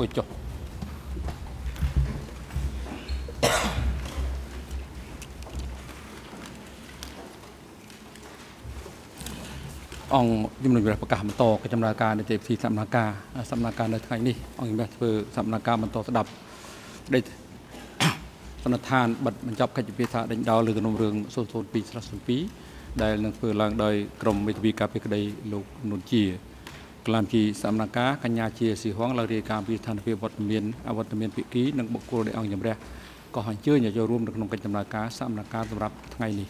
អង្គុយចុះអង្គជំនុំជម្រះប្រកាសបន្តកិច្ចដំណើរការនីតិវិធីសកម្មការសកម្មការនៅថ្ងៃនេះអង្គជំរះធ្វើសកម្មការបន្តស្ដាប់ដេកសន្និដ្ឋានបិទបញ្ចប់កិច្ចពិភាក្សាដេញដោលលើគម្រោង002/07ដែលនឹងធ្វើឡើងដោយក្រមមេធាវីការពារក្តីលោកនុនជា ក្លាមជីសកម្មការកញ្ញាជាស៊ីហងឡើងរាយការណ៍ពីស្ថានភាពវត្តមានអវត្តមានភិក្ខីនិងបុគ្គលនៃអង្គជំរះក៏អញ្ជើញឲ្យចូលរួមនៅក្នុងកិច្ចដំណើរការសកម្មការសម្រាប់ថ្ងៃនេះ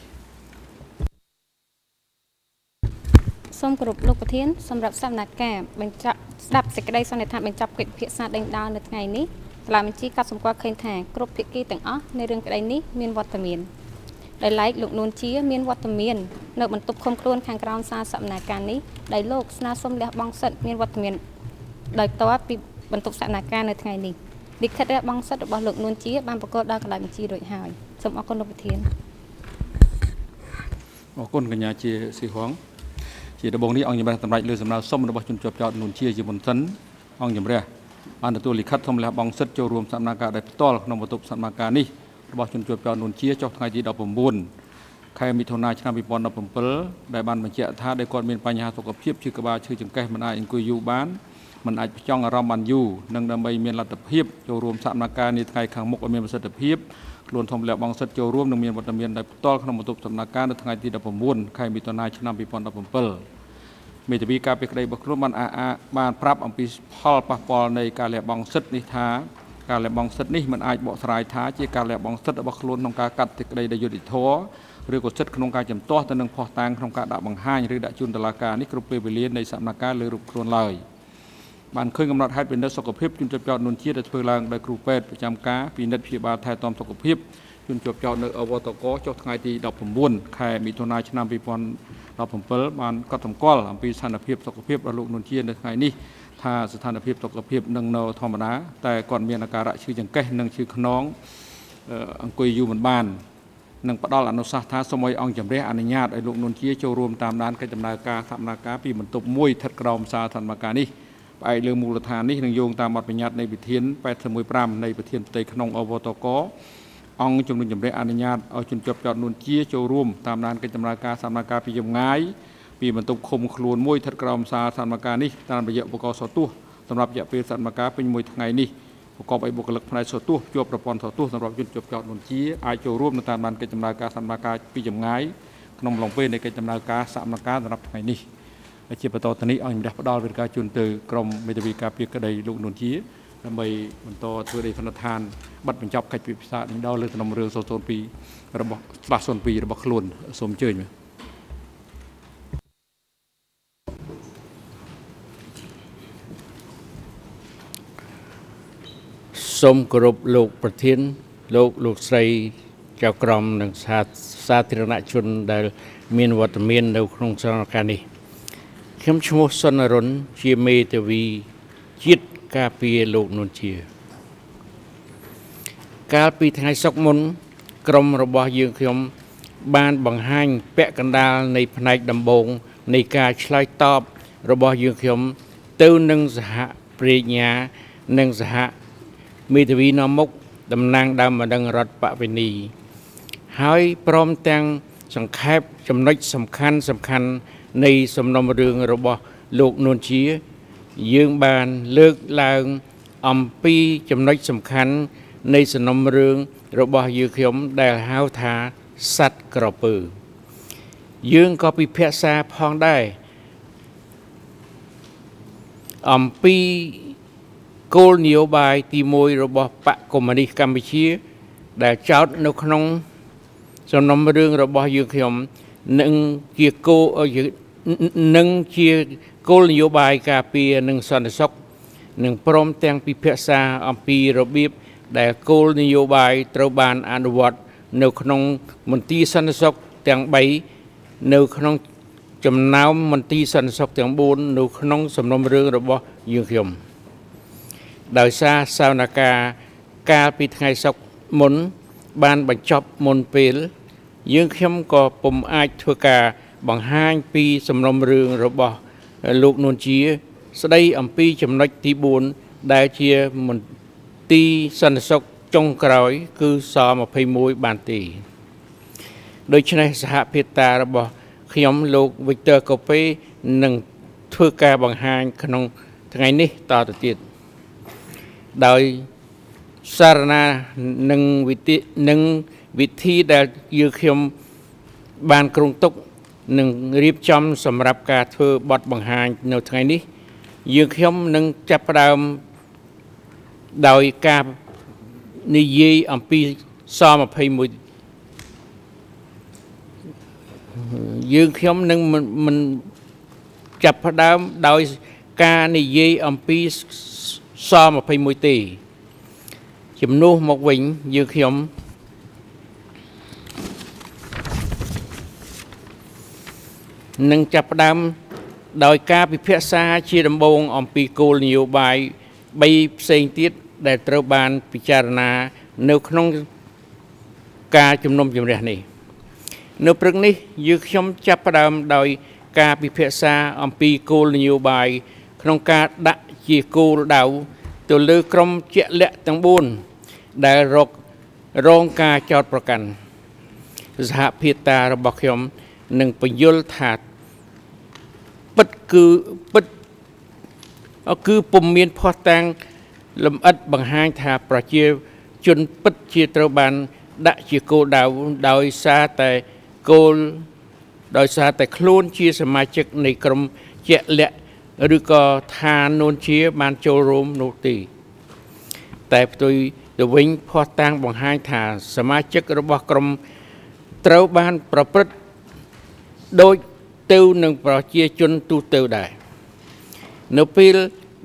សូមគោរពលោកប្រធានសម្រាប់សកម្មភាពបញ្ចប់ស្ដាប់សេចក្តីសន្និដ្ឋានបញ្ចប់កិច្ចពិភាក្សាដេញដោលនៅថ្ងៃនេះសាលាបញ្ជីក៏សម្គាល់ឃើញថាគ្រប់ភាគីទាំងអស់នៃរឿងក្តីនេះមានវត្តមាន ដោយឡែកលោកនួនជាមានវត្តមាននៅបន្ទប់ឃុំខ្លួនខាងក្រោមសារសកម្មភាពនេះដោយលោកស្នើសុំលះបង់សិទ្ធិមានវត្តមានដោយផ្ទាល់ពីបន្ទប់សកម្មភាពនៅថ្ងៃនេះលិខិតលះបង់សិទ្ធិរបស់លោកនួនជាបានប្រកាសដល់កន្លែងបញ្ជីរួចហើយសូមអរគុណលោកប្រធានអរគុណកញ្ញាជាស៊ីហងជាដំបូងនេះអង្គជំរះតម្រេចលើសំណើសុំរបស់ជនជាប់ចោតនួនជាជាមុនសិនអង្គជំរះបានទទួលលិខិតសុំលះបង់សិទ្ធិចូលរួមសកម្មភាពដោយផ្ទាល់ក្នុងបន្ទប់សកម្មភាពនេះ របស់ជនជាប់ចោតនួនជាចុះថ្ងៃទី19ខែមិថុនាឆ្នាំ2017ដែលបានបញ្ជាក់ថាដែលគាត់មានបញ្ហាសុខភាពឈឺក្បាលឈឺចង្កេះមិនអាចអង្គុយយូរបានមិនអាចផ្ចង់អារម្មណ៍បានយូរនិងដើម្បីមានលទ្ធភាពចូលរួមសកម្មភាពនាថ្ងៃខាងមុខឲ្យមានប្រសិទ្ធភាពខ្លួនធំលះបង់សិទ្ធិចូលរួមនិងមានវត្តមានដោយផ្ទាល់ក្នុងបន្ទប់ដំណើរការនៅថ្ងៃទី19ខែមិថុនាឆ្នាំ2017មេធាវីការពីក្តីរបស់ខ្លួនបានអាបានប្រាប់អំពីផលប៉ះពាល់នៃការលះបង់សិទ្ធិនេះថា ការលះបង់សិទ្ធិនេះមិនអាចបកស្រាយថាជាការលះបង់សិទ្ធិរបស់ខ្លួនក្នុងការកាត់សេចក្តីដោយយុត្តិធម៌ឬក៏សិទ្ធិក្នុងការចំទាស់ទៅនឹងផោះតាងក្នុងការដាក់បង្ហាញឬដាក់ជូនតុលាការនេះគ្រប់ពេលវេលានៃសមនការលើរូបខ្លួនឡើយបានឃើញកំណត់ហេតុពិនិត្យសុខភាពជនជាប់ចោតនួនជាតិដែលធ្វើឡើងដោយគ្រូពេទ្យប្រចាំការពិនិត្យព្យាបាលថែទាំសុខភាពជនជាប់ចោតនៅអវតកចុះថ្ងៃទី19ខែមិថុនាឆ្នាំ2017បានកត់សម្គាល់អំពីស្ថានភាពសុខភាពរបស់លោកនួនជានៅថ្ងៃនេះ ថាស្ថានភាពសុខភាពនឹងនៅធម្មតាតែគាត់មានអាការៈឈឺចង្កេះនិងឈឺខ្នងអង្គុយយូរមិនបាននឹងផ្ដល់អនុសាសន៍ថាសូមឲ្យអង្គជំរះអនុញ្ញាតឲ្យលោកនួនជាចូលរួមតាមដានកិច្ចដំណើរការសកម្មភាពពីបន្ទប់មួយស្ថិតក្រោមសាធារណការនេះផ្អែកលើមូលដ្ឋាននេះនឹងយោងតាមបទបញ្ញត្តិនៃវិធាន815នៃវិធានផ្ទៃក្នុងអវតកអង្គជំនុំជម្រះអនុញ្ញាតឲ្យជនជាប់ចោតនួនជាចូលរួមតាមដានកិច្ចដំណើរការសកម្មភាពពីចម្ងាយ ពីបន្ទប់ឃុំខ្លួនមួយស្ថិតក្រោមសារសកម្មភាពនេះតាមរយៈឧបករណ៍សោទស្សន៍សម្រាប់រយៈពេលសកម្មភាពពេញមួយថ្ងៃនេះប្រកបដោយបុគ្គលិកផ្នែកសោទស្សន៍ជាប់ប្រព័ន្ធសោទស្សន៍សម្រាប់ជនជាប់ចោតនួនជាអាចចូលរួមនៅតាមដានកិច្ចដំណើរការសកម្មភាពពីចម្ងាយក្នុងឡងពេលនៃកិច្ចដំណើរការសកម្មភាពសម្រាប់ថ្ងៃនេះជាបន្តទៅនេះអង្គម្ចាស់ផ្ដល់វេទិកាជូនទៅក្រមមេធាវីការពារក្តីលោកនួនជាដើម្បីបន្តធ្វើដីធនធានប័ណ្ណបញ្ចប់កិច្ចពិភាក្សានេះដល់លើសំណុំរឿង002របស់ស្លាស់02របស់ខ្លួនសូមអញ្ជើញបាទ សូមគោរពលោកប្រធាន លោកលោកស្រីចៅក្រមនិងសាសាធារណជនដែលមានវត្តមាននៅក្នុងសកម្មភាពនេះខ្ញុំឈ្មោះសុនរុនជាមេធាវីជាតិការពារលោកនួនជា កាលពីថ្ងៃសុក្រមុន ក្រុមរបស់យើងខ្ញុំ បានបង្ហាញពាក់កណ្ដាលនៃផ្នែកដំបូងនៃការឆ្លើយតបរបស់យើងខ្ញុំ ទៅនឹងសហប្រញ្ញានិងសហ មេធាវីនាំមុខតំណាងដើមបណ្ដឹងរដ្ឋបវេនីហើយព្រមទាំងសង្ខេបចំណុចសំខាន់សំខាន់នៃសំណុំរឿងរបស់លោកនួនជា យើងបានលើកឡើងអំពីចំណុចសំខាន់នៃសំណុំរឿងរបស់យើងខ្ញុំដែលហៅថាសัตว์ក្រពើ យើងក៏ពិភាក្សាផងដែរអំពី គោលនយោបាយទី1របស់បកកុម្មុយនីសកម្ពុជា ដែលចោតនៅក្នុងសំណុំរឿងរបស់យើងខ្ញុំនឹងជាគោនឹងជាគោលនយោបាយការពារនិងសន្តិសុខនិងព្រមទាំងពិភាក្សាអំពីរបៀបដែលគោលនយោបាយត្រូវបានអនុវត្តនៅក្នុងមន្ទីរសន្តិសុខទាំង3នៅក្នុងចំណោមមន្ទីរសន្តិសុខទាំង4នៅក្នុងសំណុំរឿងរបស់យើងខ្ញុំ ដោយសារសវនកម្មកាលពីថ្ងៃសុក្រមុន បានបញ្ចប់មុនពេល យើងខ្ញុំក៏ពុំអាចធ្វើការបង្ហាញពីសំណុំរឿងរបស់លោកនួនជា ស្ដីអំពីចំណុចទី4ដែលជាមន្ទីរសន្តិសុខចុងក្រោយ គឺស21បានទីដូច្នេះសហភាពតារបស់ខ្ញុំលោក Victor Kope នឹងធ្វើការបង្ហាញក្នុងថ្ងៃនេះតទៅទៀត ដោយសារណានឹងវិធីនឹងវិធីដែលយើងខ្ញុំបានគ្រងទុកនឹងរៀបចំសម្រាប់ការធ្វើបទបង្ហាញនៅថ្ងៃនេះ យើងខ្ញុំនឹងចាប់ផ្ដើមដោយការនិយាយអំពីស21យើងខ្ញុំនឹងមិនចាប់ផ្ដើមដោយការនិយាយអំពីស 21ទេជំនួសមកវិញយើងខ្ញុំនឹងចាប់ផ្ដើមដោយការពិភាក្សាជាដំបូងអំពីគោលនយោបាយ3ផ្សេងទៀតដែលត្រូវបានពិចារណានៅក្នុងការជំនុំជម្រះនេះ នៅព្រឹកនេះយើងខ្ញុំចាប់ផ្ដើមដោយការពិភាក្សាអំពីគោលនយោបាយក្នុងការដាក់ ជាគោលដៅទៅលើក្រុមជាក់លាក់ទាំង4ដែលរករងការចោតប្រកាន់សហភាពតារបស់ខ្ញុំនឹងបញ្យល់ថាពិតគឺពិតគឺពុំមានផុសតាំងលំអិតបង្ហាញថាប្រជាជនពិតជាត្រូវបាន ដាក់ជាគោលដៅដោយសារតែគោលដោយសារតែខ្លួនជាសមាជិកនៃក្រុមជាក់លាក់ ឬក៏ឋាននួនជា បានចូលរួមនោះទេតែផ្ទុយទៅវិញផោះតាំងបង្ហាញថា សមាជិករបស់ក្រុមត្រូវបានប្រព្រឹត្តដោយទៅនឹងប្រជាជនទូទៅដែរនៅពេល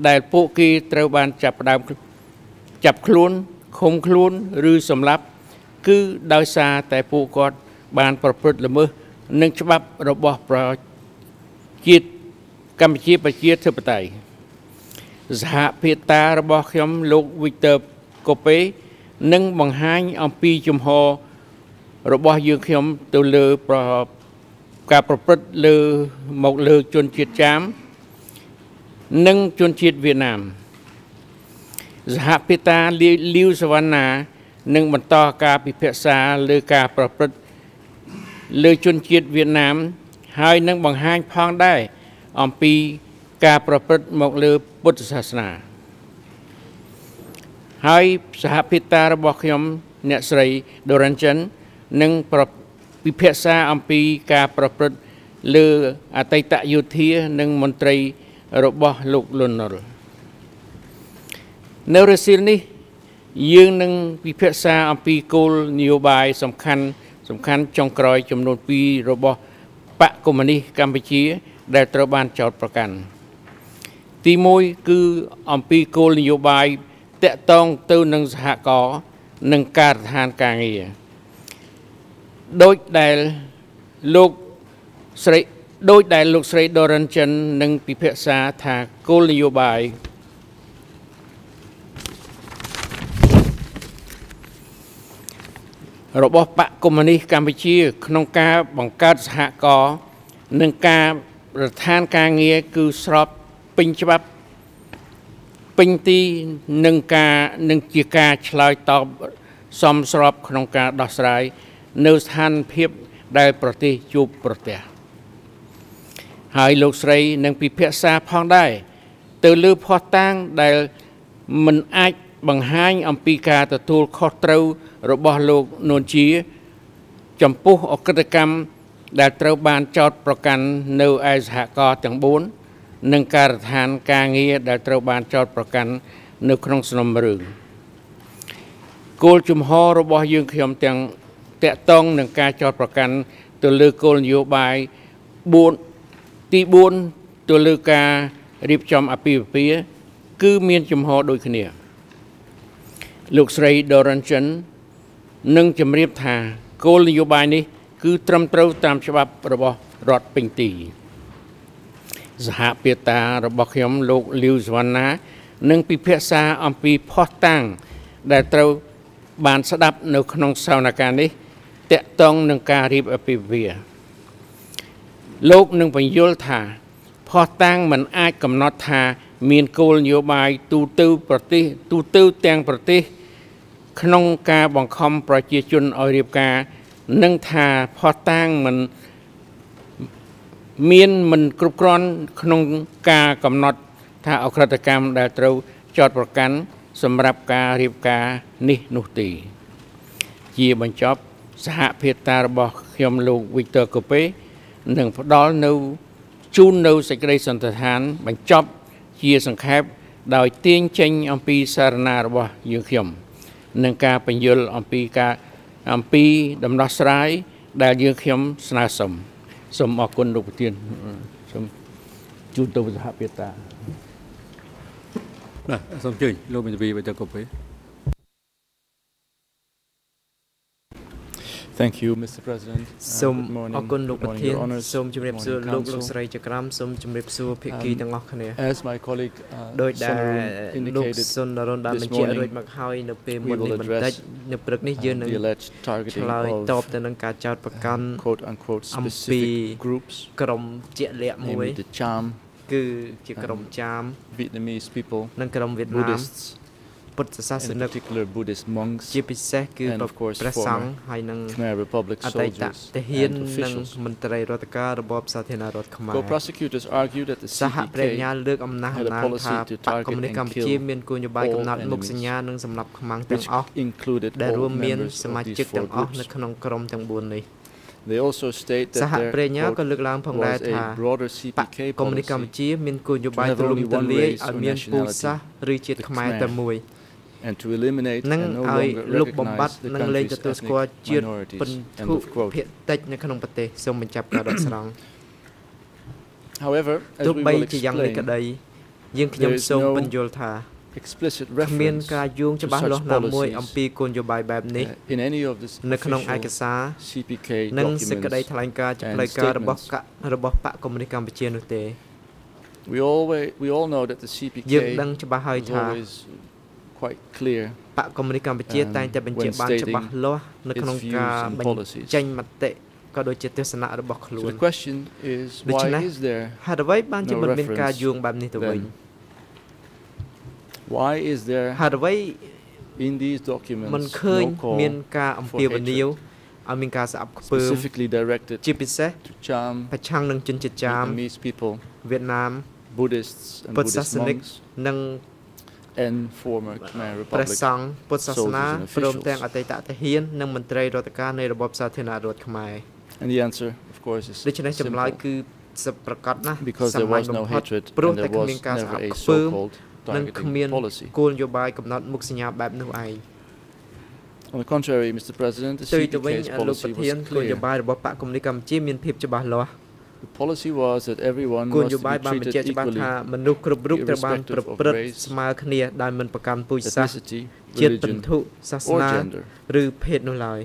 ដែលពួកគេត្រូវបានចាប់ផ្ដើមចាប់ខ្លួនឃុំខ្លួនឬសម្លាប់ គឺដោយសារតែពួកគាត់បានប្រព្រឹត្តល្មើសនឹងច្បាប់របស់ប្រជា កម្ពុជាប្រជាធិបតេយ្យសហភាតារបស់ខ្ញុំលោកវីកទ័រកូពេនឹងបង្ហាញអំពីជំហររបស់យើងខ្ញុំទៅលើប្រការប្រព្រឹត្តលើមកលើជនជាតិចាម និងជនជាតិវៀតណាមសហភាតាលីវសវណ្ណានឹងបន្តការពិភាក្សាលើការប្រព្រឹត្តលើជនជាតិវៀតណាម ហើយនឹងបង្ហាញផងដែរ អំពីការប្រព្រឹត្តមកលើពុទ្ធសាសនា ហើយសហភិតារបស់ខ្ញុំ អ្នកស្រី Doranchen នឹងប្រពិភាក្សាអំពីការប្រព្រឹត្តលើអតីតយោធា និងមន្ត្រីរបស់លោកលន់នល់នៅរសៀលនេះ យើងនឹងពិភាក្សាអំពីគោលនយោបាយសំខាន់សំខាន់ចុងក្រោយចំនួន2របស់បកកុម្មុយនីសកម្ពុជា ដែលត្រូវបានចោទប្រកាន់ទី1គឺអំពីគោលនយោបាយតកតងទៅនឹងសហករណ៍និងការដ្ឋានការងារដោយដែលលោកស្រីដោយដែលលោកស្រី Doran Chen នឹងពិភាក្សាថាគោលនយោបាយរបស់បកកុម្មុយនីសកម្ពុជា ក្នុងការបង្កើតសហករណ៍និងការ រដ្ឋានការងារគឺស្របពេញច្បាប់ពេញទីនឹងការនឹងជាការឆ្លើយតបសមស្របក្នុងការដោះស្រាយនៅស្ថានភាពដែលប្រទេសជួបប្រទះហើយលោកស្រីនឹងពិភាក្សាផងដែរទៅលើភ័ស្តុតាងដែលមិនអាចបង្ហាញអំពីការទទួលខុសត្រូវរបស់លោកនួនជា ចំពោះអក្រិតកម្ម ដែលត្រូវបានចោទប្រកាន់នៅឯសហករណ៍ទាំង4និងការដ្ឋានការងារដែលត្រូវបានចោទប្រកាន់នៅក្នុងសំណុំរឿងគោលជំហររបស់យើងខ្ញុំទាំងតកតងនឹងការចោទប្រកាន់ទៅលើគោលនយោបាយ4ទី4ទៅលើការរៀបចំអភិវិភាគឺមានជំហរដូចគ្នា លោកស្រី Doranchen នឹងជម្រាបថាគោលនយោបាយនេះ គឺត្រឹមត្រូវតាមច្បាប់របស់រដ្ឋពេញទីសហពាតារបស់ខ្ញុំលោកលីវសវណ្ណានឹងពិភាក្សាអំពីផុសតាំងដែលត្រូវបានស្ដាប់នៅក្នុងសវនកម្មនេះតកតងនឹងការរៀបអភិវាលោកនឹងបញ្យល់ថាផុសតាំងមិនអាចកំណត់ថាមានគោលនយោបាយទូទៅប្រទេសទូទៅទាំងប្រទេស ក្នុងការបង្ខំប្រជាជនឲ្យរៀបការ និងថាផោះតាងមិនមានមិនគ្រប់គ្រាន់ក្នុងការកំណត់ថាអក្រិតកម្មដែលត្រូវចោតប្រកាន់សម្រាប់ការរៀបការនេះនោះទេជាបញ្ចប់សហភាពតារបស់ខ្ញុំលោក Victor Kope នឹងផ្ដល់នៅជូននៅសេចក្តីសន្និដ្ឋាន បញ្ចប់ជាសង្ខេបដោយទាញចេញអំពីសារណារបស់យើងខ្ញុំនឹងការបញ្យលអំពីការ អំពីដំណោះស្រាយដែលយើងខ្ញុំស្នើសុំសូមអរគុណលោកប្រធានសូមជូនទៅសហភាពតាបាទសូមអញ្ជើញលោកមេធាវីវិទ្យាកុបេ Thank you, Mr. President. Uh, សូម good morning. អរគុណលោក Good ប្រ morning, ធាន Your Honors. សូមជម្រាប Good សួរ morning, លោកលោក Council. ស្រីចក្រាមសូមជម្រាបសួរភាគីទាំងអស់គ្នា As my colleague uh, ដោយដែល Sonarun លោក indicated សុននរុនបាន this បញ្ជាក់ morning, រួចមកហើយនៅពេល we មុននេះ will បន្តិច address, នៅព្រឹកនេះយើង uh, នឹង the alleged targeting ឆ្លើយតប of ទៅនឹងការចោទប្រកាន់ quote unquote អំពី specific groups, ក្រុមជាក់លាក់មួយ namely the Cham, គឺជាក្រុមចាម Vietnamese people, និងក្រុមវៀតណាម Buddhists, ពុទ្ធសាស and in និក particular Buddhist monks, ជាពិសេសគឺ and of course ព្រះសង្ឃហើយនិង Khmer Republic អតីត soldiers ទាហាន and និង officials. មន្ត្រីរដ្ឋការរបបសាធារណរដ្ឋខ្មែរ Co-prosecutors argue that the សហប្រញ្ញា CPK លើកអំណះអំ had a ណាង policy ថា to បកកុម្មុយនី target ស and កម្ពុជា kill មានគោលនយោបាយ all កំណត់មុខ enemies, សញ្ញានិងសម្រាប់ខ្មាំងទាំង which អស់ included ដែល all រួមមាន members សមា of ជិក these ទាំង four អស់នៅ groups. ក្នុងក្រុមទាំង4នេះ They also state ស that ហ their ប្រញ្ញាក៏ quote លើកឡើងផងដែរ was ថា a broader បក CPK កុម្មុយនីសកម្ policy ពុជាមានគោលនយោបាយ to have ទូលំ only ទូ one លាយ race ឲ្យ or មានពូជ nationality, សាសន៍ឬជាតិ the ខ្មែរ Khmer. តែមួយ and to eliminate នឹង and no ឲ្យ longer លុបបំបាត់ recognize the និងលែង country's ទទួលស្គាល់ ethnic ជាតិ minorities. ពិ End ភព of quote. ភាគតិចនៅក្នុងប្រទេសសូមបញ្ចប់ការដកស្រង់ However, as ទោះ we បី will ជាយ៉ាងនេះក្ explain, តីយើងខ្ញុំ there is សូម no បញ្យល់ថា explicit គ្មាន reference ការយោងច្បាស់លាស់ណាមួយអំពីគោលនយោបាយបែបនេះ uh, in any of this នៅក្នុងឯក official សារ CPK និងសេចក្តី documents. ថ្លែងការណ៍ជា and ផ្លូវការរបស់ statements. ករបស់បកកុម្មុយនីសកម្ពុជានោះទេ We always we all know that the យើងដឹង CPK ច្បាស់ហើយ is ថា always quite clear បកកុម្មុយនីសកម្ពុជា um, តែងតែបញ្ជាក់ when បាន stating ច្បាស់លាស់នៅក្នុង its views ការ and បញ្ policies. ចេញមតិក៏ដូចជាទស្សនៈរបស់ខ្លួន So the question is ដូច្ why នេះ is there ហេតុអ្វីបានជា no មិនមានការ reference យោងបែបនេះទៅវិញ then? why is there ហេតុអ្វី in these មិន documents ឃើញ no call មានការអំពាវនាវឲ្យមានការស្អប់ខ្ពើម specifically directed ជាពិសេស to Cham, ប្រឆាំងនឹងជនជាតិចាម Vietnamese people, វៀតណាម Buddhists and ពុទ្ធសា Buddhist សនិក monks, និង and former Khmer ព្រះ Republic សង្ឃពុទ្ធសាសនា soldiers and ព្រម officials. ទាំងអតីតទាហាននិងមន្ត្រីរដ្ឋការនៃរបបសាធារណរដ្ឋខ្មែរ And the answer, of course, is ដូច្នេះចម្លើយ simple. គឺសប្រកាសណាស់ Because សា there មញ្ញ was បំ no ផុត hatred ព្រោះ and តែ there គ្មាន was ការស្អ never ប់ a ខ្ពើម so-called និងគ្មាន targeting policy. គោលនយោបាយកំណត់មុខសញ្ញាបែបនោះឯង On the contrary, Mr. President, the ផ្ទុយទៅវិញ CPK's លោកប្រ policy ធាន was គោលនយោ clear. បាយរបស់បកកុម្មុយនីសកម្ពុជាមានភាពច្បាស់លាស់ The policy was that everyone គោលន was យោ to បាយ be បានបញ្ជាក់ treated ច្បាស់ equally, ថាមនុស្សគ្រប់រូបត្រូវបានប្រ irrespective of ព្រឹត្ត race, ស្មើគ្នាដោយមិនប្រកាន់ពូជសាសន៍ ethnicity, ជាតិពិ religion, ន្ទុសាស or នា gender. ឬភេទនោះឡើយ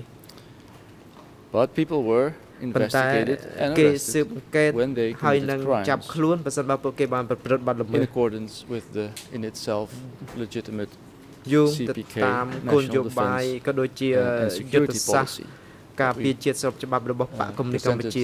But people were ប៉ុន្តែ investigated and គេស៊ើប arrested អង្កេត when they ហើយនឹង committed ចាប់ crimes ខ្លួនបើសិនបើពួកគេបានប្រព្រឹត្តបទល្មើ in ស accordance with the in itself legitimate យោងទៅ CPK តាមគោលនយោបាយក៏ដូចជា uh, and យុទ្ធ security សាស្ត្រ policy ការពារជាតិស្របច្បាប់របស់បកកុម្មុយនីសកម្ពុជា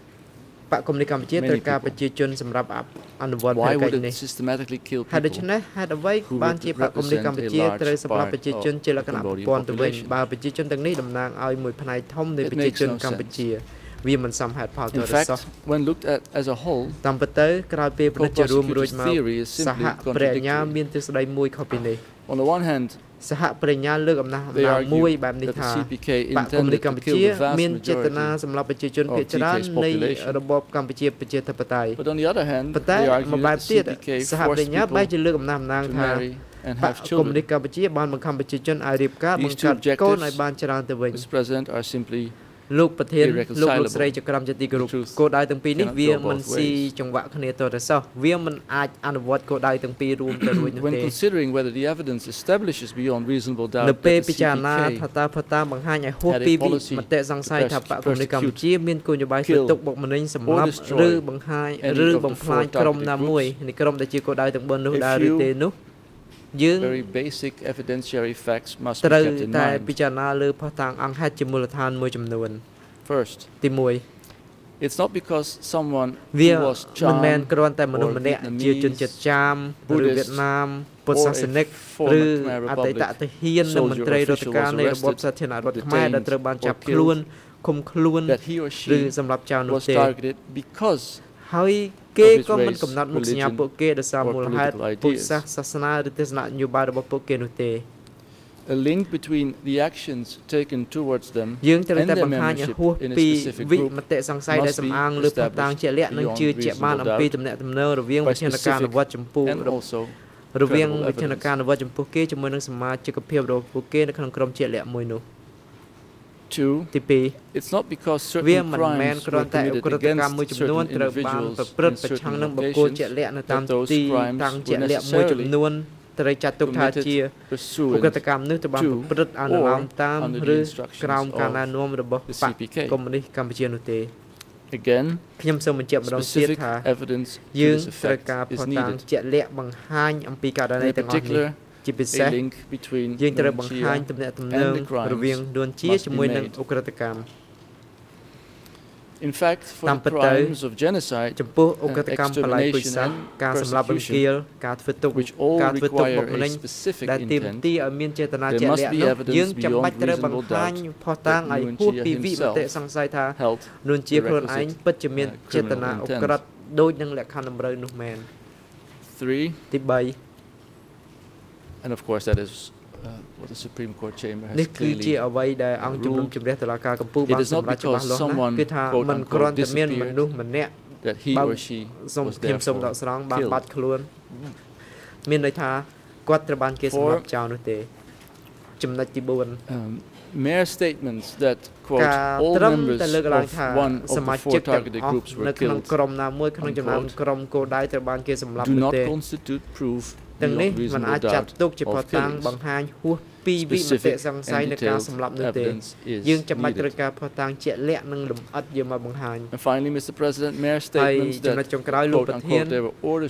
បកកុម្មុយនីសកម្ពុជា Many ត្រូវការ people. ប្រជាជនសម្រាប់អភិអនុវត្ត Why ភារកិ would ច្ចនេះ it systematically kill ហេតុដូច្ people? នេះហេតុអ្វី who បានជាបកកុម្មុយនីសកម្ពុជា represent a large ត្រូវសម្រាប់ part ប្រជាជនជាលក្ខណៈ of ប្រ Cambodian ព័ន្ធទៅវិញ population? បើប្រជាជនទាំងនេះតំណាងឲ្យមួយផ្នែកធំនៃ It ប្រជា makes ជន no កម្ពុជា វាមិនសមហេតុផលទៅ In រសោះ fact, when looked at as a whole, តាមពិតទៅក្រោយពេលពិនិត្យជារួមរួច co-prosecutors' មក theory is សហ simply ប្រញ្ញា contradictory. មានទស្សនៈមួយខុសពីនេះ On the one hand, សហប្រញ្ញាលើកអំណះអំ they ណាង argue មួយបែបនេះ that the ថា CPK បកកុម្មុយនី intended សកម្ to ពុជា kill the vast មានចេតនា majority. សម្រាប់ប្រជាជន of ភាគច្រើន TK's នៃ population. របបកម្ពុជាប្រជាធិបតេយ្យ But on the other hand, ប៉ុន្តែ they មួយ argue បែប that ទៀត the CPK សហប្រ forced ញ្ញាបែរ people ជាលើកអំណះអំណាង to ថា marry and បក have កុម្មុយនី children. សកម្ពុជាបានបង្ខំប្រជាជនឲ្យរៀបការ These បង្ two កើតកូន objectives ឲ្យបានច្រើនទៅវិញ លោកប្រធានលោកលោកស្រីចក្រមជាទីគោរពគោលដៅទាំងពីរនេះវាមិនស៊ីចង្វាក់គ្នាទៅទៅសោះវាមិនអាចអនុវត្តគោលដៅទាំងពីររួមទៅរួចនោះទេ When considering whether the evidence establishes beyond reasonable doubt នៅពេលពិចារណាថាតើផតាបង្ហាញឲ្យហួសពីវិមតិសង្ស័យថាបកគណនីកម្ពុជាមានគោលនយោបាយធ្វើទុកបុកម្នេញសម្រាប់ឬបង្ហាញឬបំផ្លាញក្រុមណាមួយនៃក្រុមដែលជាគោលដៅទាំង4នោះដែរឬទេនោះ យើងត្រូវតែពិចារណាលើផុសតាងអង្គហេតុជាមូលដ្ឋានមួយចំនួន First ទី1 It's not because someone who was Cham មិនមែនគ្រាន់តែមនុស្សម្នាក់ជាជនជាតិចាមឬវៀតណាមពុទ្ធសាសនិកឬអតីតទាហាននិងមន្ត្រីរដ្ឋការនៃរបបសាធារណរដ្ឋខ្មែរដែលត្រូវបានចាប់ខ្លួនឃុំខ្លួនឬសម្រាប់ចោលនោះទេហើយ គេក៏មិនកំណត់មុខសញ្ញាពួកគេដោយសារមូលហេតុពុទ្ធសាសសាសនាឬទស្សនៈនយោបាយរបស់ពួកគេនោះទេ a link between the actions taken towards them យើងត្រូវតែបង្ហាញឲ្យហួសពីវិមតិសង្ស័យដែលសំអាងលើផ្ដាងជាលក្ខនិងជឿជាក់បានអំពីទំនាក់ទំនងរវាងវិធានការអនុវត្តចម្ពោះរវាងវិធានការអនុវត្តចម្ពោះគេជាមួយនឹងសមាជិកភាពរបស់ពួកគេនៅក្នុងក្រុមជាលក្ខមួយនោះ ទី2វាមិនមែនគ្រាន់តែឧក្រិដ្ឋកម្មមួយចំនួនត្រូវបានប្រព្រឹត្តប្រឆាំងនឹងបុគ្គលជាក់លាក់នៅតាមទីតាំងជាក់លាក់មួយចំនួនត្រូវចាត់ទុកថាជាឧក្រិដ្ឋកម្មនេះត្រូវបានប្រព្រឹត្តអនុលោមតាមឬក្រោមការណែនាំរបស់បកកុម្មុយនីសកម្ពុជានោះទេ again ខ្ញុំសូមបញ្ជាក់ម្ដងទៀតថាយើងត្រូវការផ្ទាំងជាក់លាក់បង្ហាញអំពីករណីទាំងអស់នេះ ជាពិសេសយើងត្រូវបង្ហាញទំនាក់ទំនងរវាងនួនជាជាមួយនឹងអ ுக ្រិតកម្ម In fact for the crimes of genocide ចំពោះអ ுக ្រិតកម្មបលាយពូជសាសន៍ការសម្លាប់បង្គាលការធ្វើទុកការធ្វើទុកបុកម្នេញដែលទាមទារឲ្យមានចេតនាជាក់លាក់នោះយើងចាំបាច់ត្រូវបង្ហាញផុសតាងឲ្យហួសពីវិបត្តិសង្ស័យថានួនជាខ្លួនឯងពិតជាមានចេតនាអ ுக ្រិតដូចនឹងលក្ខខណ្ឌតម្រូវនោះមែន3ទី3 And of course that is uh, what the Supreme Court chamber has នេះគឺជាអ្វីដែលអង្គជំនុំជម្រះតុលាការកំពូលបានសម្រេចច្បាស់លាស់ណាស់គឺថាมันគ្រាន់តែមានមនុស្សម្នាក់ that he or she សូមខ្ញុំសូមដកស្រង់បានបាត់ខ្លួន មានន័យថាគាត់ត្រូវបានគេសម្លាប់ចោលនោះទេ ចំណុចទី4 mere statements that quote all members of one of the four targeted groups were killed នៅក្នុងក្រុមណាមួយក្នុងចំណោមក្រុមគោលដៅត្រូវបានគេសម្លាប់ទេ do not constitute proof ទាំងនេះមិនអាចចាត់ទុកជាផតាំងបង្ហាញហួសពីវិមតិសង្ស័យនៃការសម្លាប់នោះទេយើងចាំបាច់ត្រូវការផតាំងជាក់លាក់និងលម្អិតយកមកបង្ហាញហើយចំណុចចុងក្រោយលោកប្រធាន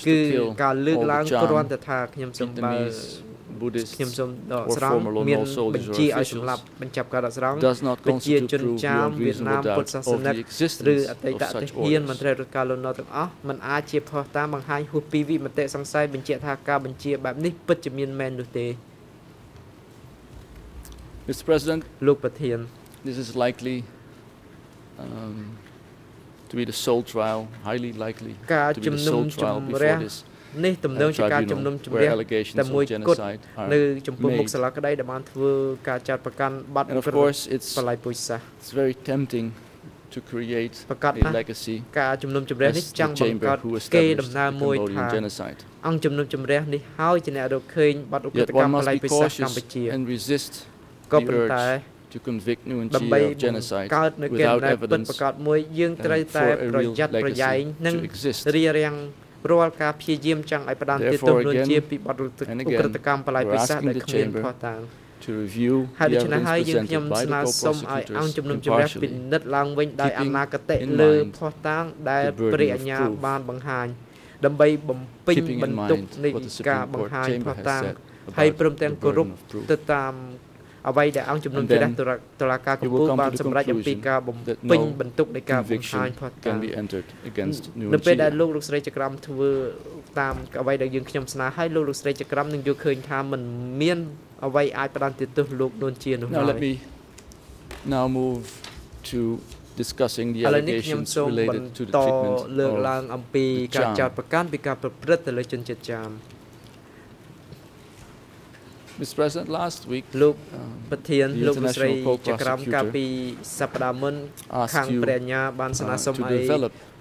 គឺការលើកឡើងគ្រាន់តែថាខ្ញុំសម្បើ ខ្ញុំសូមដកស្រង់មានបញ្ជាឲ្យសម្លាប់បញ្ចាប់ការដកស្រង់ប្រជាជនចាមវៀតណាមពុទ្ធសាសនិកឬអតីតទាហានមន្ត្រីរដ្ឋការលន់នល់ទាំងអស់មិនអាចជាភ័ស្តុតាងបង្ហាញហួសពីវិមតិសង្ស័យបញ្ជាក់ថាការបញ្ជាបែបនេះពិតជាមានមែននោះទេ Mr. President លោកប្រធាន This is likely um to be the sole trial highly likely to be the sole trial before this នេះទំនងជាការជំនុំជម្រះតែមួយគត់នៅចំពោះមុខសាលាក្តីដែលបានធ្វើការចាត់ប្រកាន់បាត់អក្រក់បល័យពុជសាស It's very tempting to create a legacy ការជំនុំជម្រះនេះចង់បង្កើតគេដំណើរមួយថាអង្គជំនុំជម្រះនេះហើយជាអ្នករកឃើញបាត់អក្រក់កម្មបល័យពុជសាសកម្ពុជាក៏ប៉ុន្តែ to convict Nguyen Chi of genocide without evidence ប្រកាសមួយយើងត្រូវតែប្រយ័ត្នប្រយែងនិងរៀបរៀង រាល់ការព្យាយាមចង់ឲ្យផ្ដាំទៀតទំនួនជាពីបទឧក្រិដ្ឋកម្មបលាយពិសាដែលគ្មានផោះតាំង to review ហើយដូច្នេះហើយយើងខ្ញុំស្នើសុំឲ្យអង្គជំនុំជម្រះពិនិត្យឡើងវិញដោយអនាគតិលើផោះតាំងដែលព្រះអញ្ញាបានបង្ហាញដើម្បីបំពេញបន្ទុកនៃការបង្ហាញផោះតាំងហើយព្រមទាំងគោរពទៅតាម អ្វីដែលអង្គជំនុំជម្រះតុលាការកំពូលបានសម្រេចអំពីការបំពេញបន្ទុកនៃការបង្ហាញផតការនៅពេលដែលលោកលោកស្រីចក្រមធ្វើតាមអ្វីដែលយើងខ្ញុំស្នើឲ្យលោកលោកស្រីចក្រមនឹងយល់ឃើញថាมันមានអ្វីអាចផ្ដន្ទាទោសលោកនួនជានោះឡើយ now move to discussing the allegations related to the treatment លើកឡើងអំពីការចោទប្រកាន់ពីការប្រព្រឹត្តទៅលើជនជាតិចាម។ Mr. President last week លោកប្រធានលោកស្រីចក្រមកាលពីសប្តាហ៍មុនខាងព្រះញ្ញាបានស្នើសុំឲ្យ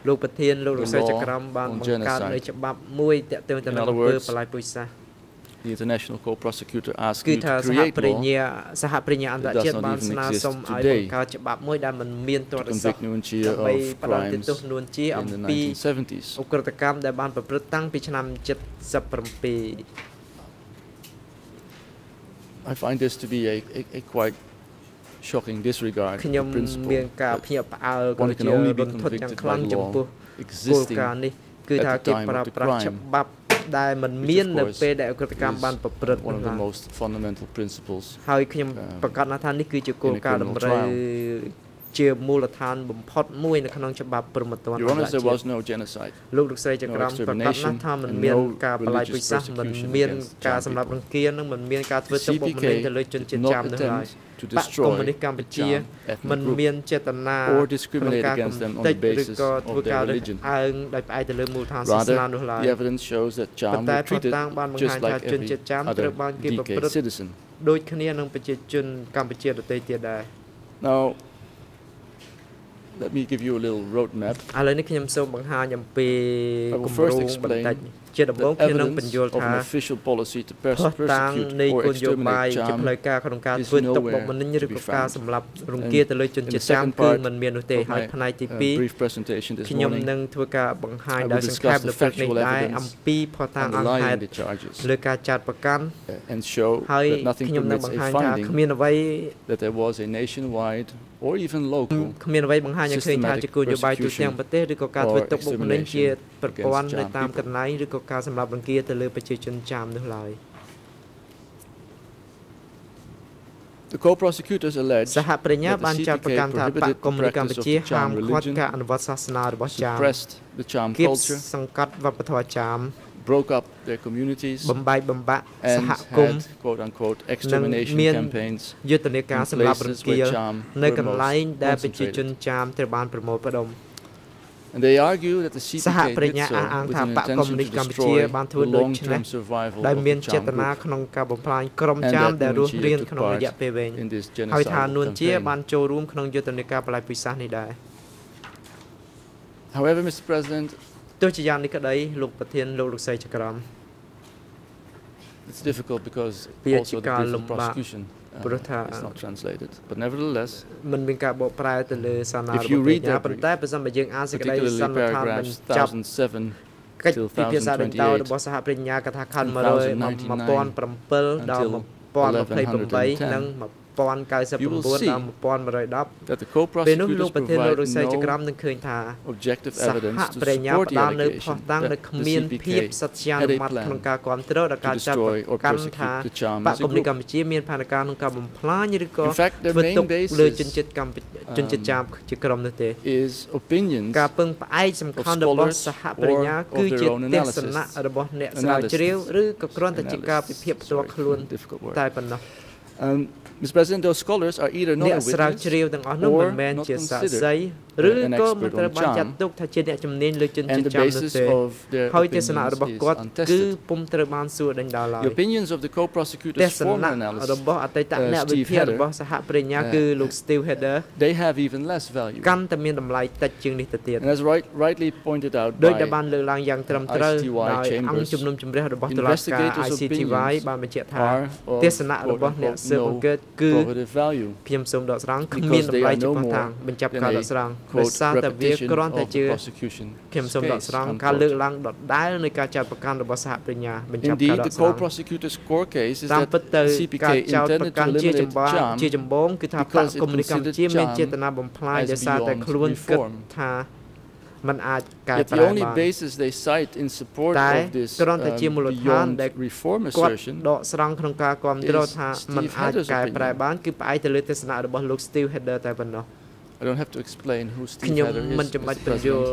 លោកប្រធានលោករដ្ឋាភិបាលចក្រមបានបង្កើតនូវច្បាប់មួយតាក់ទងទៅនឹងអំពើបន្លាយពូជសាសន៍ the international court prosecutor asked me to create ព្រញ្ញាសហព្រញ្ញាអន្តរជាតិបានស្នើសុំឲ្យបង្កើតច្បាប់មួយដែលមិនមានទរស័ក្តិដើម្បីផ្ដន្ទាទោសនួនជាអំពីឧក្រិដ្ឋកម្មដែលបានប្រព្រឹត្តតាំងពីឆ្នាំ77 I find this to be a a, a quite shocking disregard ខ្ញុំមានការភ្ញាក់ផ្អើលក៏ជារន្ធត់យ៉ាងខ្លាំងចំពោះគោលការណ៍នេះគឺថាគេប្រើប្រាស់ច្បាប់ដែលมันមាននៅពេលដែលអក្រិតកម្មបានប្រព្រឹត្តឡើងហើយខ្ញុំប្រកាសថានេះគឺជាគោលការណ៍តម្រូវ ជាមូលដ្ឋានបំផុតមួយនៅក្នុងច្បាប់ព្រហ្មទណ្ឌអន្តរជាតិលោកលោកស្រីចក្រមប្រកាសថាមិនមានការបលាយពិសាសមិនមានការសម្លាប់រង្គាលនិងមិនមានការធ្វើទុកបុកម្នេញទៅលើជនជាតិចាមនោះឡើយបាក់កុម្មុយនីសកម្ពុជាមិនមានចេតនាក្នុងការកំទេចឬក៏ធ្វើការរើសអើងដោយផ្អែកទៅលើមូលដ្ឋានសាសនានោះឡើយប៉ុន្តែផ្ដាំងបានបង្ហាញថាជនជាតិចាមត្រូវបានគេប្រព្រឹត្តដូចគ្នានឹងប្រជាជនកម្ពុជាដទៃទៀតដែរ Now Let me give you a little roadmap. I will first explain. ជាដំបូងខ្ញុំនឹងបញ្យល់ថា official policy to persecute or exterminate ជាផ្លូវការក្នុងការធ្វើទុកបុកម្នេញឬក៏ការសម្លាប់រង្គាលទៅលើជនជាតិចាមគឺមិនមាននោះទេហើយផ្នែកទី2ខ្ញុំនឹងធ្វើការបង្ហាញដោយសង្ខេបនៅពេលនេះដែរអំពីផតាងអង្គហេតុលើការចាត់ប្រកាន់ហើយខ្ញុំនឹងបង្ហាញថាគ្មានអ្វី that there was a nationwide or even local គ្មានអ្វីបង្ហាញឲ្យឃើញថាជាគោលនយោបាយទូទាំងប្រទេសឬក៏ការធ្វើទុកបុកម្នេញជាប្រព័ន្ធនៅតាមកន្លែងឬក៏រកការសម្លាប់រង្គាទៅលើប្រជាជនចាមនោះឡើយ។ The co-prosecutors alleged សហប្រញ្ញាបានចោទប្រកាន់ថាបកកុម្មុយនីកម្ពុជាហាមឃាត់ការអនុវត្តសាសនារបស់ចាមគៀបសង្កត់វប្បធម៌ចាម broke up their communities បំបែកបំបាក់សហគមន៍ quote unquote extermination campaigns យុទ្ធនាការសម្លាប់រង្គាលនៅកន្លែងដែលប្រជាជនចាមត្រូវបានប្រមូលផ្ដុំ។ សហប្រញ្ញាអះអាងថាបកកុម្មុយនីសកម្ពុជាបានធ្វើដូច្នេះដោយមានចេតនាក្នុងការបំផ្លាញក្រុមចាមដែលរស់រានក្នុងរយៈពេលវែងហើយថានួនជាបានចូលរួមក្នុងយុទ្ធនាការបដិពិសាសនេះដែរ However Mr President ទោះជាយ៉ាងនេះក្តីលោកប្រធានលោកលោកស្រីចក្រម It's difficult because also the prosecution ព្រោះថា it's not translated but nevertheless มันមានការបកប្រែទៅលើសាសនារបស់ព្រះញ្ញាប៉ុន្តែប្រសិនបើយើងអានសេចក្តីសន្និដ្ឋានមិនចាប់កិច្ចពិភាក្សាដេញដោរបស់សហប្រញ្ញាកថាខណ្ឌ100 1007ដល់1028និង1000 1099ដល់1110ពេលនោះលោកប្រធានលោករុស្ស៊ីជាក្រមនឹងឃើញថាសហប្រញ្ញាផ្ដាល់នៅផោះតាំងនៅគ្មានភាពសច្ចានុមត្តិក្នុងការគ្រប់គ្រងដល់ការចាប់កាន់ថាបកគំនិតកម្ពុជាមានផែនការក្នុងការបំផ្លាញឬក៏ធ្វើទុកលើជនជាតិកម្ពុជាជនជាតិចាមជាក្រមនោះទេការពឹងផ្អែកសំខាន់របស់សហប្រញ្ញាគឺជាទស្សនៈរបស់អ្នកស្រាវជ្រាវឬក៏គ្រាន់តែជាការពិភាក្សាផ្ទាល់ខ្លួនតែប៉ុណ្ណោះ Um, Mr. President, those scholars are either not អ្នកស្រាវជ្រាវទាំងអស់នោះមិនមែនជាសាស្ត្រីឬក៏មិនត្រូវបានចាត់ទុកថាជាអ្នកជំនាញលើជនជាតិចាមនោះទេហើយទស្សនៈរបស់គាត់គឺពុំត្រូវបានសួរដេញដោលឡើយ Opinions of the co-prosecutor's former analyst របស់អតីតអ្នកវិភាគរបស់សហប្រញ្ញាគឺលោក Steve Heather They have even less value កាន់តែមានតម្លៃតិចជាងនេះទៅទៀត As right rightly pointed out ដោយដែលបានលើកឡើងយ៉ាងត្រឹមត្រូវដោយអង្គជំនុំជម្រះរបស់តុលាការ ICTY បានបញ្ជាក់ថាទស្សនៈរបស់អ្នកស៊ើបអង្កេតគឺខ្ញុំសូមដកស្រង់គ្មានតម្លៃចំពោះថាបញ្ចាប់ការដកស្រង់ដោយសារតែវាគ្រាន់តែជាខ្ញុំសូមដកស្រង់ការលើកឡើងដដែលនៃការចាត់ប្រកាន់របស់សហប្រញ្ញាបញ្ចាប់ការដកស្រង់ prosecutor's court case is that CPK intended to eliminate ជាចម្បងគឺថាបកគមនីកម្ពុជាមានចេតនាបំផ្លាញដោយសារតែខ្លួនគិតថា มันអាចកែប្រែបានតែគ្រាន់តែជាមូលដ្ឋានដែលគាត់ដកស្រង់ក្នុងការគ្រប់គ្រងថាมันអាចកែប្រែបានគឺផ្អែកទៅលើទស្សនៈរបស់លោក Steve Header តែប៉ុណ្ណោះ I don't have to explain who Steve Header is ខ្ញុំមិនចាំបាច់បញ្យល់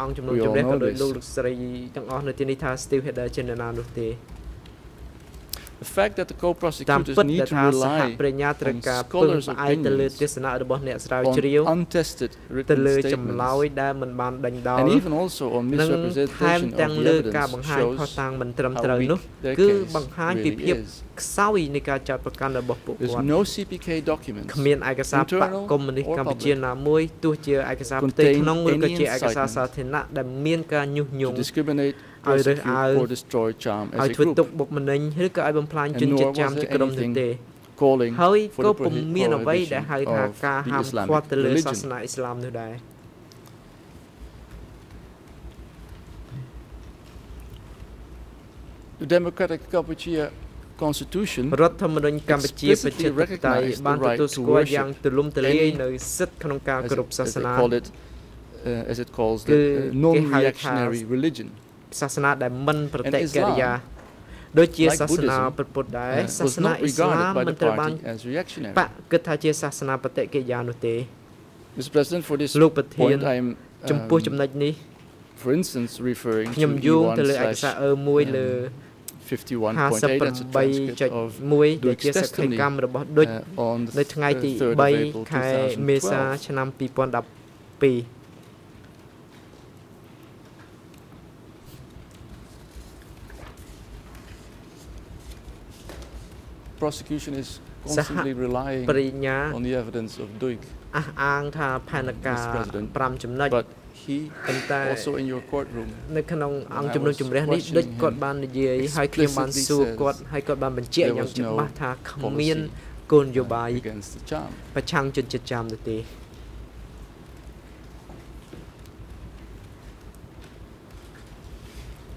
អង្គចំនួនជំនះក៏ដោយលោកលោកស្រីទាំងអស់នៅទីនេះថា Steve Header ជានរណានោះទេ The fact that the co-prosecutors need to rely ប្រញ្ញាត្រូវការពឹងផ្អែកទៅលើទស្សនៈរបស់អ្នកស្រាវជ្រាវទៅលើចម្លើយដែលមិនបានដេញដោលនិងថែមទាំងលើការបង្ហាញខុសតាំងមិនត្រឹមត្រូវនោះគឺបង្ហាញពីភាពខ្សោយនៃការចាត់ប្រកាន់របស់ពួកគាត់ no CPK documents គ្មានឯកសារបកកុម្មុយនីសកម្ពុជាណាមួយទោះជាឯកសារផ្ទៃក្នុងឬក៏ជាឯកសារសាធារណៈដែលមានការញុះញង់ឲ្យរើសអើងឲ្យធ្វើទុកបុកម្នេញឬក៏ឲ្យបំផ្លាញជនជាតិចាមជាក្រុមនោះទេហើយក៏ពុំមានអ្វីដែលហៅថាការហាមឃាត់ទៅលើសាសនាអ៊ីស្លាមនោះដែរ The Democratic Kampuchea Constitution រដ្ឋធម្មនុញ្ញកម្ពុជាប្រជាធិបតេយ្យបានទទួលស្គាល់យ៉ាងទូលំទូលាយនៅសិទ្ធិក្នុងការ as គោរព it, សា as ស they នា call it, uh, as it calls the គឺ uh, គេហៅថា non-reactionary religion. សាសនាដែលមិនប្រតិ And កិរិយា Islam, ដូចជា like សាសនា Buddhism, ពុទ្ធដែរ uh, សា was សនា not អ៊ីស្លាម regarded by មិន the ត្រូវបាន party as reactionary. បកគិតថាជាសាសនាបតិកិរិយានោះទេ Mr. President, for this លោកប្រធាន point, I'm ចំពោះ um, ចំណុចនេះ for instance referring ខ្ញុំ to យោង E1 ទៅលើឯកសារ slash អឺមួយលើ 51.8, that's a transcript of 58.1ដែលជា Duke's សក្ខី testimony កម្មរបស់ឌុច uh, on the នៅថ្ងៃទី uh, 3rd of April 3ខែមេសា 2012. ឆ្នាំ2012 Prosecution is Saha- constantly relying បរិញ្ញា on the evidence of Duik, អះអាងថាផែនការ Mr. President, 5ចំណុច but he ប៉ុន្តែ also in your courtroom នៅក្នុងអង្គ I ជំនុំ was ជម្រះនេះ questioning ដូចគាត់ him បាននិយាយហើយខ្ញុំបាន explicitly សួរ says គាត់ហើយគាត់បានបញ្ជាក់ there យ៉ាង was ច្បាស់ no ថាគ្ policy មានគោលនយោបាយ against the charm. ប្រឆាំងជនជាតិចាមនោះទេ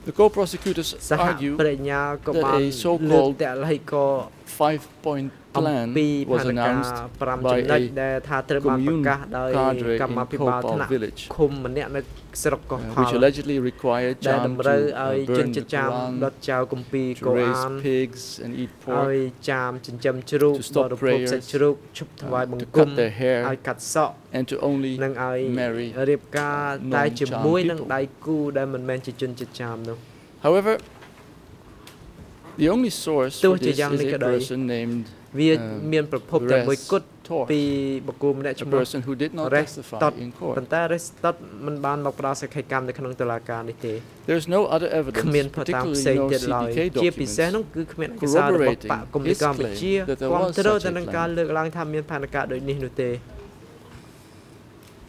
The co-prosecutors argue that a so-called five-point plan was announced by a commune cadre in Kopal village. ស្រុកកោះ uh, ផល which allegedly required ដែល Cham តម្រូវ to ឲ្យ uh, ជន burn ចិ the ញ្ចាមដុ Quran, តចោលគម្ពីរ to កូអា raise ន pigs and eat ឲ្យ pork, ចាមចិញ្ចឹមជ្រូក to stop បរិភោគ prayers, សាច់ជ្រូកឈប់ថ្វាយប to ង្គំ cut their hair, ឲ្យកាត់សក់ and to only និងឲ្យ marry រៀបការតែ non-Cham ជាមួយនឹង people. ដៃគូដែលមិនមែនជាជនជាតិចាមនោះ However, the only source ទោះ for ជា this យ៉ាង is នេះ a ក៏ដោយ person named វាអឺមានប្រភពតែមួយគត់ Tor, ពីបុគ្គលម្នាក់ឈ្ a មោះ person who did not Rest testify Tot in court. ប៉ុន្តែ Restot មិនបានមកផ្ដល់សេចក្ដីកម្មនៅក្នុងតុលាការនេះទេ There's no other គ្មាន evidence, ភស្តុតាងផ្ particularly សេង no ទៀតឡើយ CDK ជាពិសេស documents, នោះគឺគ្មានឯកសាររបស់បក corroborating កុម្មុយនីសកម្ពុជា his claim that there គាំ was ទ្រ such a ទៅនឹង plan. ការលើកឡើងថាមានផែនការដូចនេះនោះទេ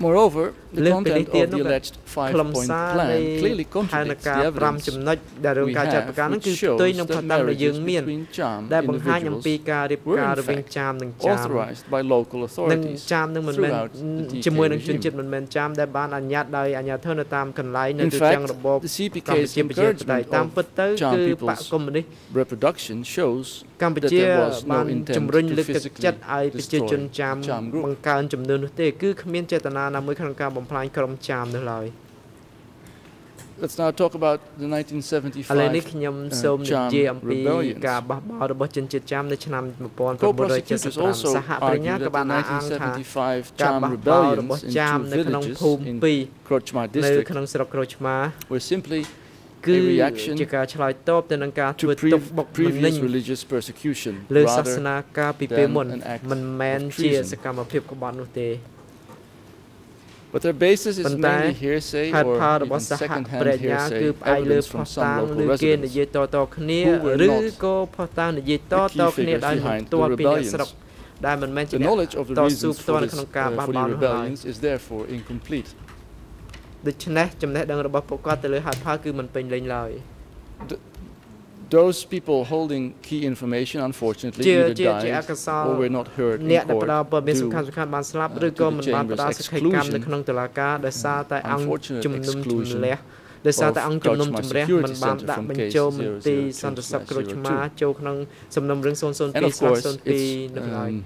Moreover, the លើសពីនេះ content ទៀត of នោះ the ក៏ alleged ខ្លឹម five-point សារនៃ plan clearly ផែន contradicts ការ the 5 evidence ចំណុចដែលរង we ការចាត់ have, បង្ការនោះ which គឺផ្ទុយ shows នឹងផ that ុសតាមដែលយើង marriages មាន between Cham ដែលបង្ហាញអំពី individuals ការរៀប were ការ in រវាង fact ចាមនិងចាម authorized by local នឹង authorities ចាមនឹងមិនមែន throughout the DK ជាមួយនឹងជនជាតិ regime. មិនមែនចាមដែលបានអនុញ្ញាតដោយអាជ្ញាធរនៅតាមកន្លែងនៅ In ទូ fact, ទាំងរបប the កម្ CPK's ពុជាប្រជាធិបតេយ្យ encouragement តាម of ពិតទៅ Cham គឺបក people's កុម្មុយនីស reproduction shows កម្ពុជា that there was no បាន intent ជំរុញ to លើកទឹក physically ចិត្តឲ្យប្រជាជនចាម Cham group. បង្កើនចំនួននោះទេគឺគ្មានចេតនាណាមួយក្នុងការបំផ្លាញក្រុមចាមនោះឡើយ Let's now talk about the ឥឡូវនេះ1975ខ្ញុំ uh, សូមនិ Cham យាយអំពី rebellions. ការបះបោររបស់ជនជាតិចាមនៅឆ្នាំ Co-prosecutors 1975 also សហប្រញ្ញា argue ក៏ that បាន the អះអាងថា1975ការ Cham បះបោររបស់ rebellions in ចាម two នៅក្នុង villages ភូមិ in 2 Krochma នៅ district ក្នុងស្រុកក្រូចឆ្មា were simply គឺ a reaction ជាការឆ្លើយតបទៅនឹងការ to ធ្វើទុក pre- បុកម្នេញ previous religious persecution លើសាស rather នាកាលពីពេលមុន than an act មិនមែន of ជា treason. សកម្មភាពក្បត់នោះទេ But their basis is ប៉ុន្តែ mainly hearsay ហេតុ or ផលរ even របស់សហ second-hand ប្រញ្ញា គឺ hearsay ផ្អែកលើ evidence ផុ from សតាង some ឬ local គេនិ residents. យាយតៗគ្នា who were ឬ not ក៏ផុសតាងនិយាយត the ៗ key គ្នា figures ដោយមិន behind ផ្ទាល់ the ពីអ្នក rebellions. ស្រុកដែលមិនមែនជា The អ្នក knowledge of the តស៊ូ reasons ផ្ទាល់ for, នៅ this, ក្នុងការ uh, បះ for បោ the រនោះឡើយ rebellions is therefore incomplete. ដូច្នេះចំណេះដឹងរបស់ពួកគាត់ទៅលើហេតុផលគឺមិនពេញលេញឡើយ Those people holding key information unfortunately ជា either ជាជាអ died កុសល or were not heard អ្នក in ដែលផ្ដល់ court ព័ត៌មានសំ due ខាន់សំខាន់បានស្លាប់ uh, ឬ to ក៏ the មិនបានផ្ដល់ chamber's សេចក្តីកម្មនៅ exclusion ក្នុងតុលាការដោយសារតែអង្គ unfortunate ជំនុំជ exclusion ម្រះដោយសារតែ of អង្គជំនុំ Krojma ជម្រះ Security មិនបាន Center ដាក់ from បញ្ case ចូលមន្ទីរ002សន្តិសុខក្រូចឆ្មា02ចូលក្នុងសំណុំរឿង And of course, 002 its 02នោះឡើយ um,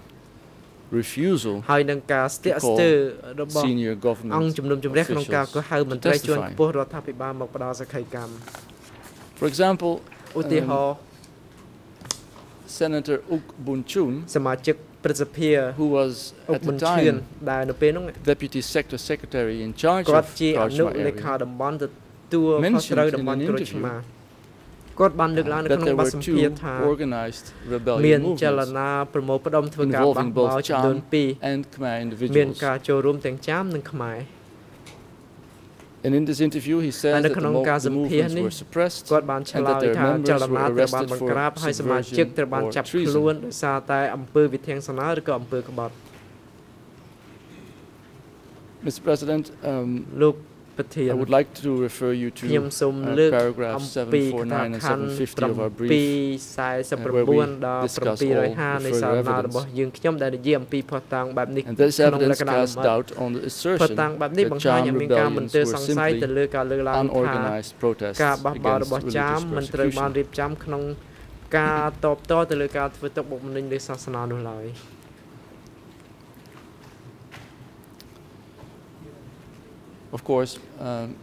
refusal ហើយនឹងការស្ទាក់ to call ស្ទើររបស់ senior អង្គ government ជំនុំជម្រះក្នុងការកោះហៅមន្ត្រីជាន់ testify. ខ្ពស់រដ្ឋាភិបាលមកផ្ដល់សក្ខីកម្ម For example, ឧទាហរណ៍ Senator Uk Bunchun, សមាជិកព្រឹទ្ធសភា who was អុក at ប៊ុន the ឈឿន time ដែលនៅពេលនោះ Deputy Sector Secretary in charge គាត់ of ជាអនុ Krojma លេខា area, តំបន់ទទួលខុស mentioned ត្រូវ in តំបន់ an ក្រូច interview ឆ្មាគាត់បានលើកឡើងនៅ that ក្នុង there បទ were សម្ភា two សន៍ថា organized មាន rebellion ចល movements នាប្រមូលផ្ដុំធ្វើការបះ involving បោ both ចំនួន Cham 2 and Khmer មាន individuals. ការចូលរួមទាំងចាមនិងខ្មែរ And in this interview, he ហើយ says នៅ that ក្នុង the, mo- ការ the សម្ភាសន៍ movements នេះ were suppressed គាត់បានឆ្ and លើ that យ their ថា members ចល were នាត្រូវបាន arrested បង្ក្រាប for ហើយសមាជិក subversion ត្រូវបាន or ចាប់ treason. ខ្លួនដោយសារតែអំពើវិធានសនាឬក៏អំពើក្បត់ Mr. President, um, លោក ប្រធាន I would like to refer you ខ្ញុំ to សូម uh, លើក paragraphs អំពីកថា749 and ខណ្ឌ750 of our brief, uh, where we 749ដល់ discuss all 750នៃ the សារ further ណើ evidence. របស់យើងខ្ញុំដែលនិយាយអំពីផុសតាំងបែបនេះ And this ក្នុងល evidence ក្ខណៈល casts ម្អិត doubt on the ផុស assertion តាំងបែបនេះ that បង្ហាញឲ្យ Cham មានការមន្ rebellions ទិល were សង្ស័យទៅ simply លើការលើកឡើងថា unorganized protests ការបះបោរ against របស់ចាម religious មិនត្រូវបាន persecution. រៀបចំក្នុងការតបតទៅលើការធ្វើទុកបុកម្នេញលើសាសនានោះឡើយ Of course, um,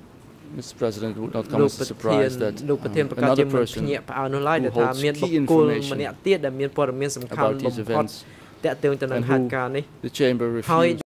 Mr. President, would not come as a surprise that um, another person who holds key information about these events and who the chamber refused.